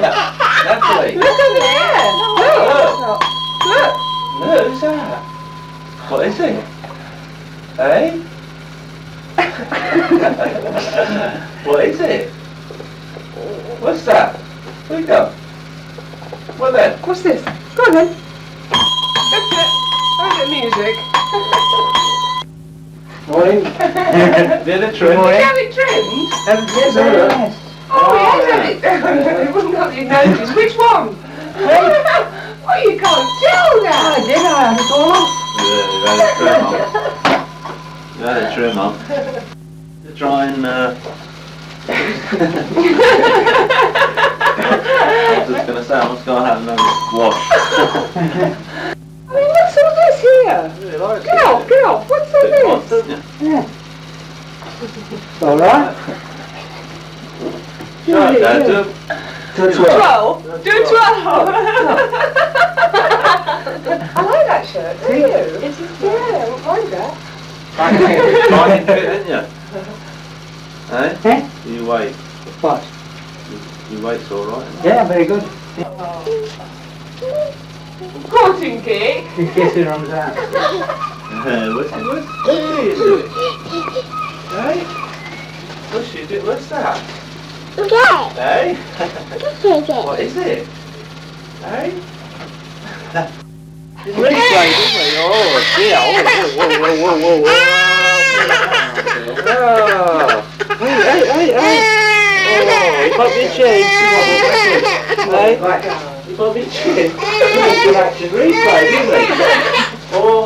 Natalie. Look at there. Look. Look. Look, who's that? What is it? Eh? what is it? What's that? Where you go? What then? What's this? Go on then. That's it. That's the music. Morning. Did it trim? Did you have it trimmed? Um, yes, yes. Oh, yes, have it. It wouldn't have you noticed. Which one? oh, you can't tell now. I did, I had it all off. Yeah, you had a trim on. You had a trim on. To try and, uh... I was just gonna say, I must go and have another wash. I mean, what's all this here? really like Get off, get off. What's all Bit hot, this? don't you? All right. Right, Dad, do- To Twelve. Do twelve. I like that shirt, do you? It's yeah, I mind that. Fine fit, didn't you? Eh? Eh? You wait. What? Your weight's alright. Yeah, very good. Courting cake. In case he runs out. What's it? What's what are you doing? Hey? What's you doing? What's that? Hey? what is it? Hey? Replay, didn't we? Oh dear! Oh, whoa, whoa, whoa, whoa, whoa, whoa! Oh. Hey, hey, hey, hey! Oh, it might be a change. Hey? Right. It might be a change. Good action replay, didn't we? Oh